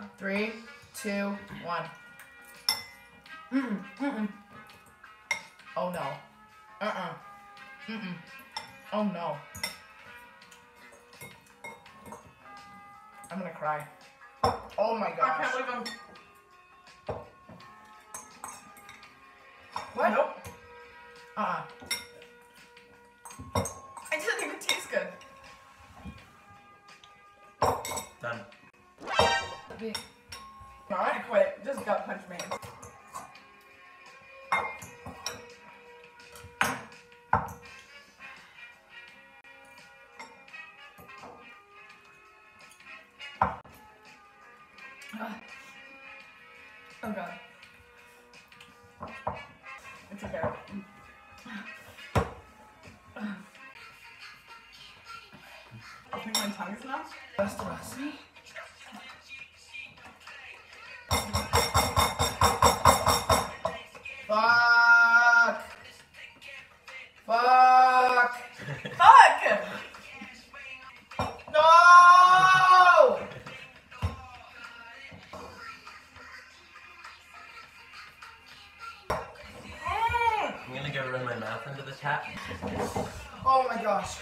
time. Three, two, one. Mm-mm, mm-mm. Oh no. Uh-uh. Mm-mm. Oh no. I'm gonna cry. Oh my I can't believe I'm. What? Nope. Uh-uh. It doesn't even taste good. Done. No, I quit. Just gut punch me. Oh god. It's okay. I think my tongue's numb. Trust us. Fuck. Fuck! No! I'm gonna go run my mouth into the tap. Oh my gosh.